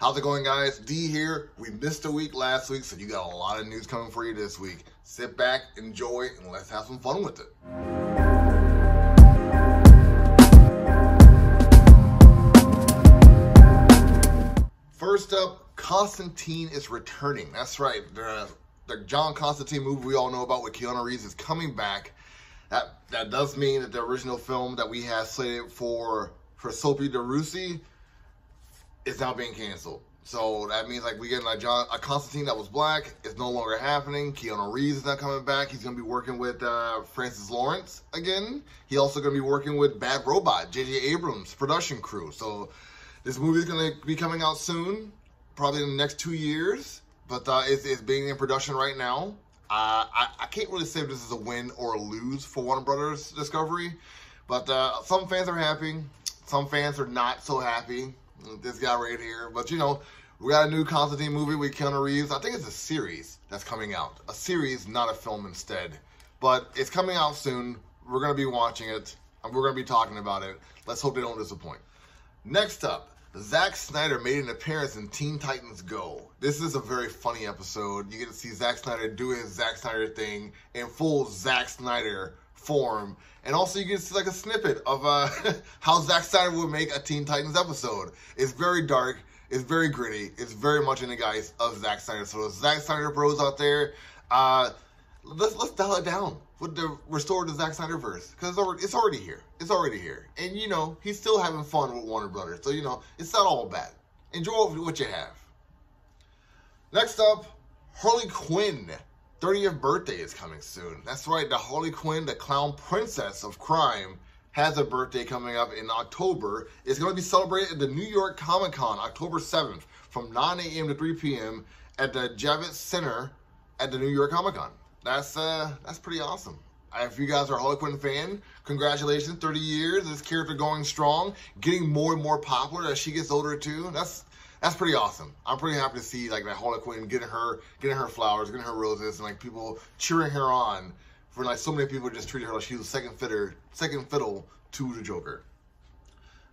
How's it going, guys? D here. We missed a week last week, so you got a lot of news coming for you this week. Sit back, enjoy, and let's have some fun with it. First up, Constantine is returning. That's right. The, the John Constantine movie we all know about with Keanu Reeves is coming back. That that does mean that the original film that we had slated for for Soapy DeRusi is now being canceled. So that means like we get a John a Constantine that was black is no longer happening. Keanu Reeves is not coming back. He's gonna be working with uh, Francis Lawrence again. He's also gonna be working with Bad Robot, J.J. Abrams production crew. So this movie is gonna be coming out soon, probably in the next two years. But uh, it's, it's being in production right now. Uh, I, I can't really say if this is a win or a lose for Warner Brothers Discovery, but uh, some fans are happy, some fans are not so happy. This guy right here, but you know, we got a new Constantine movie with Keanu Reeves. I think it's a series that's coming out, a series, not a film instead. But it's coming out soon. We're gonna be watching it, and we're gonna be talking about it. Let's hope they don't disappoint. Next up, Zack Snyder made an appearance in Teen Titans Go. This is a very funny episode. You get to see Zack Snyder do his Zack Snyder thing in full Zack Snyder form. And also you get like a snippet of uh, how Zack Snyder would make a Teen Titans episode. It's very dark. It's very gritty. It's very much in the guise of Zack Snyder. So Zack Snyder bros out there, uh, let's let's dial it down with the restored the Zack Snyder verse because it's already, it's already here. It's already here, and you know he's still having fun with Warner Brothers. So you know it's not all bad. Enjoy what you have. Next up, Harley Quinn. 30th birthday is coming soon. That's right, the Harley Quinn, the clown princess of crime, has a birthday coming up in October. It's going to be celebrated at the New York Comic Con, October 7th, from 9 a.m. to 3 p.m. at the Javits Center at the New York Comic Con that's uh that's pretty awesome. If you guys are a Harley Quinn fan, congratulations, 30 years, this character going strong, getting more and more popular as she gets older too. That's that's pretty awesome. I'm pretty happy to see like that Harley Quinn getting her getting her flowers, getting her roses, and like people cheering her on for like so many people just treating her like she was second fiddle second fiddle to the Joker.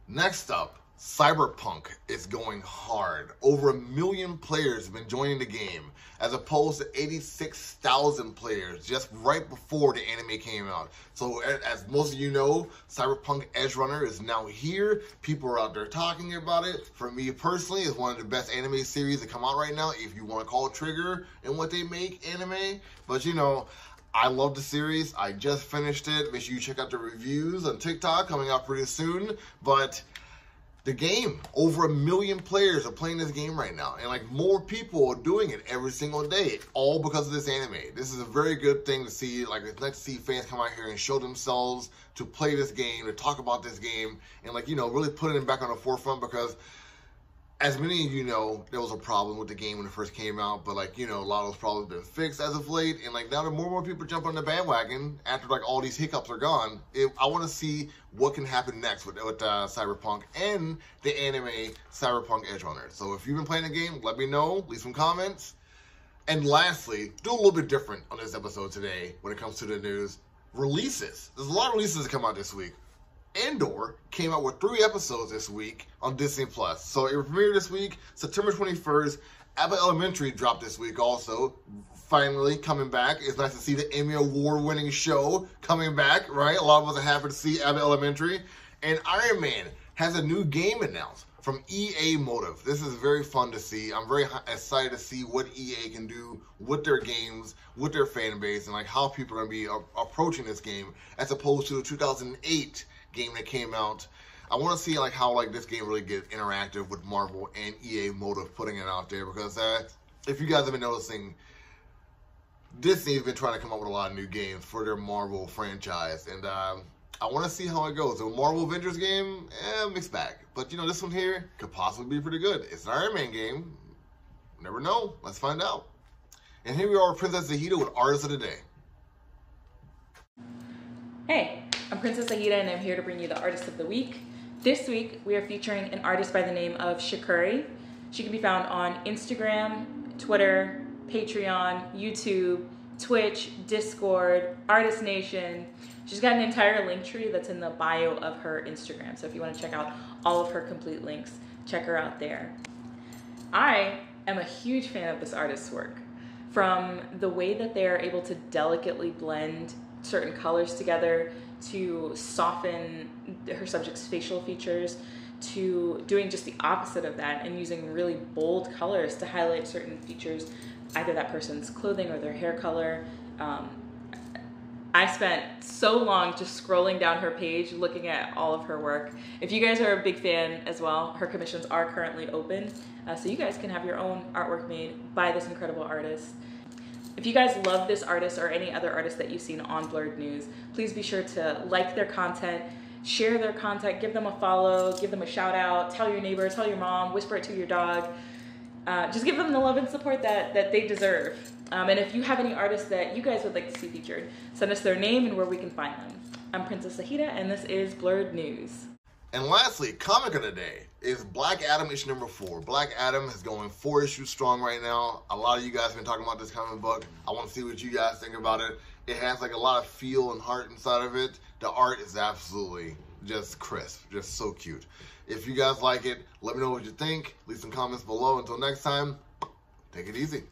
Next up, Cyberpunk is going hard. Over a million players have been joining the game, as opposed to 86,000 players just right before the anime came out. So, as most of you know, Cyberpunk Edgerunner is now here. People are out there talking about it. For me personally, it's one of the best anime series that come out right now, if you want to call Trigger and what they make anime. But you know, I love the series. I just finished it. Make sure you check out the reviews on TikTok coming out pretty soon. But the game. Over a million players are playing this game right now, and like more people are doing it every single day, all because of this anime. This is a very good thing to see. Like it's nice to see fans come out here and show themselves to play this game, to talk about this game, and like you know really put it back on the forefront because as many of you know, there was a problem with the game when it first came out, but like, you know, a lot of those problems have been fixed as of late. And like now that more and more people jump on the bandwagon after like all these hiccups are gone, it, I want to see what can happen next with, with uh, Cyberpunk and the anime Cyberpunk Edgerunner. So if you've been playing the game, let me know, leave some comments. And lastly, do a little bit different on this episode today when it comes to the news. Releases. There's a lot of releases that come out this week. Andor came out with three episodes this week on Disney Plus. So it premiered this week, September 21st. Abbott Elementary dropped this week also. Finally coming back. It's nice to see the Emmy Award winning show coming back, right? A lot of us are happy to see Abbott Elementary. And Iron Man has a new game announced from EA Motive. This is very fun to see. I'm very excited to see what EA can do with their games, with their fan base, and like how people are going to be approaching this game as opposed to the 2008 game that came out. I want to see like how like this game really gets interactive with Marvel and EA Motive putting it out there because if you guys have been noticing, Disney's been trying to come up with a lot of new games for their Marvel franchise, and um, I want to see how it goes. The Marvel Avengers game, eh, mixed bag, but you know this one here could possibly be pretty good. It's an Iron Man game. Never know. Let's find out. And here we are, Princess Zaheeda with Artist of the Day. Hey, I'm Princess Zaheeda and I'm here to bring you the Artist of the Week. This week we are featuring an artist by the name of Shakuri. She can be found on Instagram, Twitter, Patreon, YouTube, Twitch, Discord, Artist Nation. She's got an entire Linktree that's in the bio of her Instagram. So if you want to check out all of her complete links, check her out there. I am a huge fan of this artist's work. From the way that they are able to delicately blend certain colors together to soften her subject's facial features to doing just the opposite of that and using really bold colors to highlight certain features, either that person's clothing or their hair color. Um, I spent so long just scrolling down her page looking at all of her work. If you guys are a big fan as well, her commissions are currently open. Uh, so you guys can have your own artwork made by this incredible artist. If you guys love this artist or any other artist that you've seen on Blerd News, please be sure to like their content, share their content, give them a follow, give them a shout out, tell your neighbor, tell your mom, whisper it to your dog. Uh, just give them the love and support that, that they deserve. Um, and if you have any artists that you guys would like to see featured, send us their name and where we can find them. I'm Princess Zaheeda, and this is Blerd News. And lastly, comic of the day is Black Adam issue number four. Black Adam is going four issues strong right now. A lot of you guys have been talking about this comic book. I want to see what you guys think about it. It has like a lot of feel and heart inside of it. The art is absolutely just crisp, just so cute. If you guys like it, let me know what you think. Leave some comments below. Until next time, take it easy.